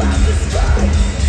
I'm describe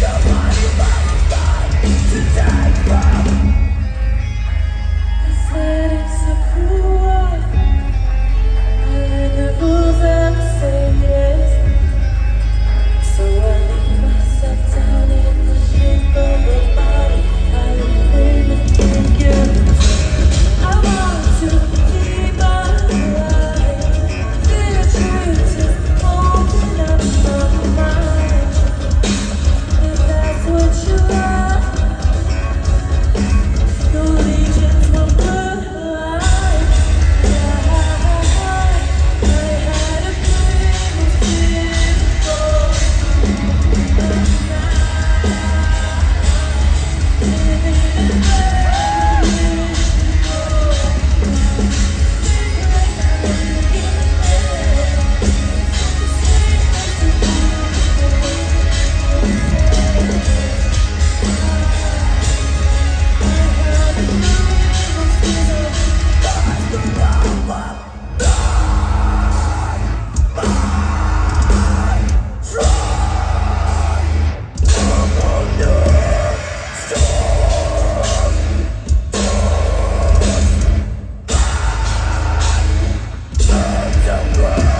Alpha.